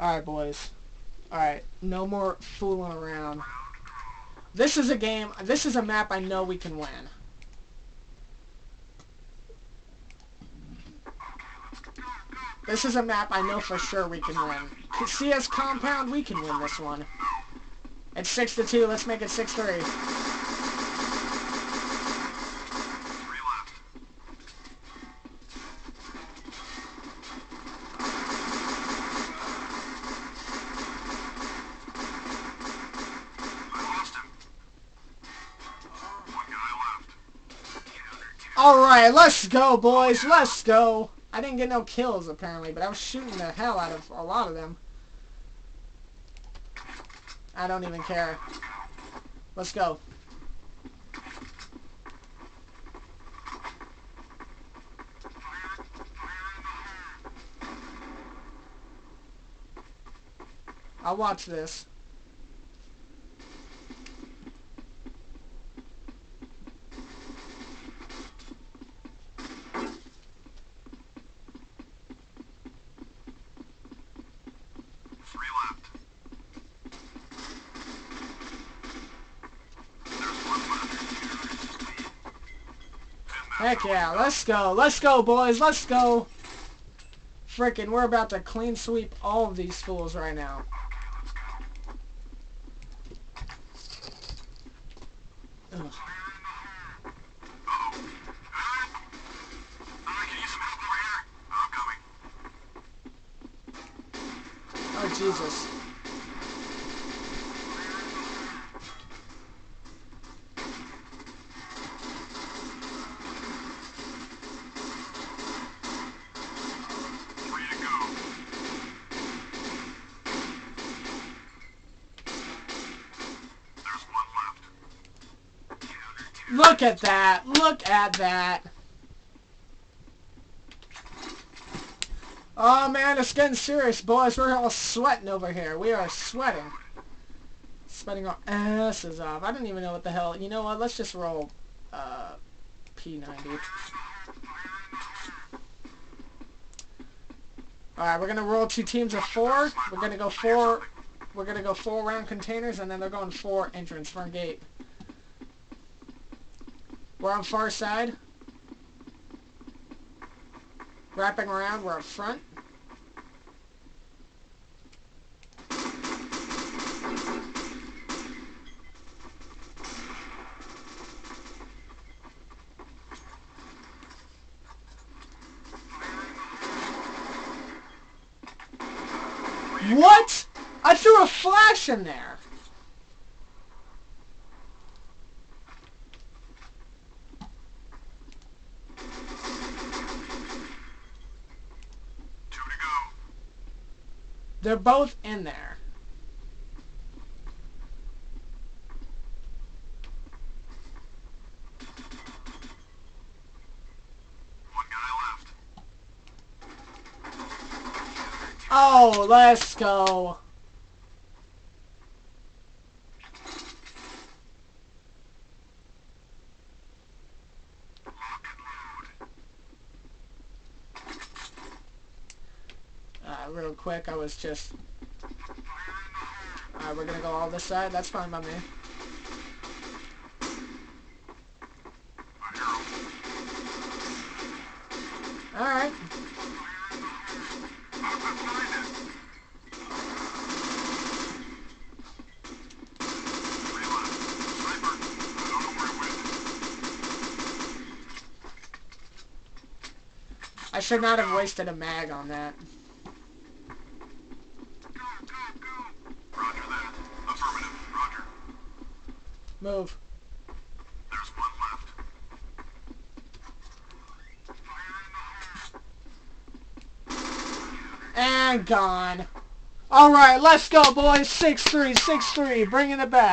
Alright, boys. Alright, no more fooling around. This is a game, this is a map I know we can win. This is a map I know for sure we can win. CS Compound, we can win this one. It's 6 to 2, let's make it 6 3. Alright, let's go, boys. Let's go. I didn't get no kills, apparently, but I was shooting the hell out of a lot of them. I don't even care. Let's go. I'll watch this. Heck yeah, let's go. Let's go, boys. Let's go. Frickin', we're about to clean sweep all of these fools right now. Ugh. Oh, Jesus. Look at that. Look at that. Oh man, it's getting serious, boys. We're all sweating over here. We are sweating. Sweating our asses off. I don't even know what the hell. You know what? Let's just roll uh, P90. Alright, we're gonna roll two teams of four. We're gonna go four we're gonna go four round containers and then they're going four entrance front gate. We're on far side. Wrapping around, we're up front. What? I threw a flash in there. They're both in there. Oh, let's go. Real quick. I was just... Alright, we're gonna go all this side. That's fine by me. Alright. I should not have wasted a mag on that. Move. There's one left. And gone. Alright, let's go, boys. 6-3, 6-3. Bringing it back.